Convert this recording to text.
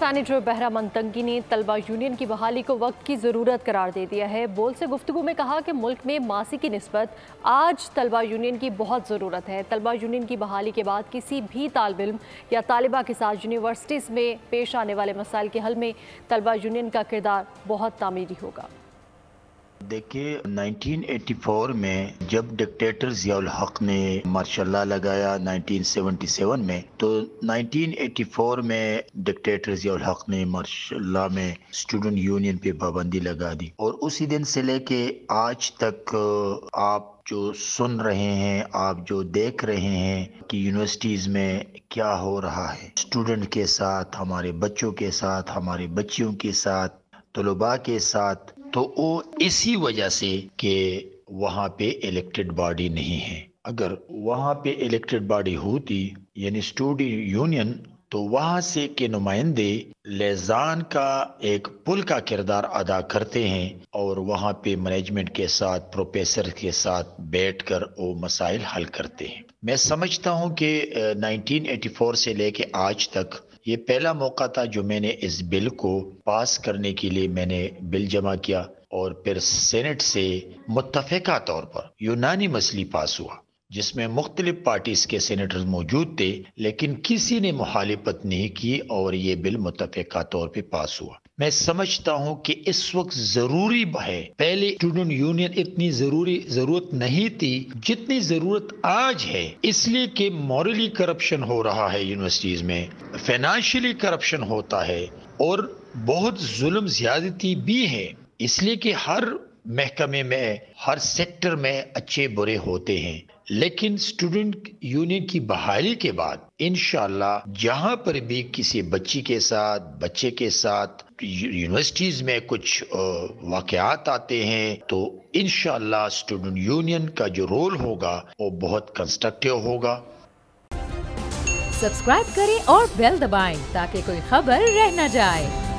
Senator बहरा मंतंगी ने तलबा यूनियन की बहाली को वक्त की ज़रूरत करार दे दिया है। बोल से गुफ्तु में कहा कि मुल्क में मासी की नस्बत आज तलबा यूनियन की बहुत ज़रूरत है। तलबा यूनियन की बहाली के बाद किसी भी तालब इम या तलबा के साथ यूनिवर्सिटीज़ में पेश आने वाले मसाइल के हल में तलबा यूनियन का किरदार बहुत तामीरी होगा। देखिए 1984 में जब डिक्टेटर जियाउल हक ने मार्शल्ला लगाया 1977 में तो 1984 में डिक्टेटर जियाउल हक ने मार्शल्ला में स्टूडेंट यूनियन पे पाबंदी लगा दी। और उसी दिन से लेके आज तक आप जो सुन रहे हैं, आप जो देख रहे हैं कि यूनिवर्सिटीज़ में क्या हो रहा है। स्टूडेंट के साथ, हमारे बच्चों के साथ, हमारे बच्चियों के साथ, तलबा के साथ तो वो इसी वजह से कि वहाँ पे इलेक्टेड बॉडी नहीं है। अगर वहाँ पे इलेक्टेड बॉडी होती, यानी स्टूडेंट यूनियन तो वहाँ से के नुमाइंदे लेजान का एक पुल का किरदार अदा करते हैं और वहाँ पे मैनेजमेंट के साथ प्रोफेसर के साथ बैठकर वो मसाइल हल करते हैं। मैं समझता हूँ कि 1984 से लेके आज तक ये पहला मौका था जो मैंने इस बिल को पास करने के लिए मैंने बिल जमा किया और फिर सेनेट से मुतफ़ा तौर पर यूनानी मसली पास हुआ, जिसमें मुख्तलिफ़ पार्टीज़ के सेनेटर मौजूद थे, लेकिन किसी ने मुखालिफत नहीं की और ये बिल मुतफ़ा तौर पर पास हुआ। मैं समझता हूँ कि इस वक्त ज़रूरी है। पहले स्टूडेंट यूनियन इतनी ज़रूरी ज़रूरत नहीं थी जितनी ज़रूरत आज है। इसलिए कि मॉरली करप्शन हो रहा है यूनिवर्सिटीज में फाइनेंशियली करप्शन होता है और बहुत जुल्म ज्यादती भी है। इसलिए कि हर महकमे में, हर सेक्टर में अच्छे बुरे होते हैं। लेकिन स्टूडेंट यूनियन की बहाली के बाद इनशाला जहाँ पर भी किसी बच्ची के साथ, बच्चे के साथ, यूनिवर्सिटीज में कुछ वाकयात आते हैं तो इनशाला स्टूडेंट यूनियन का जो रोल होगा, वो बहुत कंस्ट्रक्टिव होगा। सब्सक्राइब करें और बेल दबाएँ, ताकि कोई खबर रह न जाए।